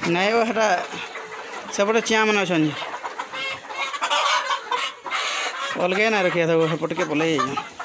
ନାଇଁ ସେଟା ସେପଟେ ଚିଆଁ ମାନେ ଅଛନ୍ତି ଅଲଗା ନାଇଁ ରଖିବା ତାକୁ ସେପଟକେ ପଲେଇ ଯାଇଛନ୍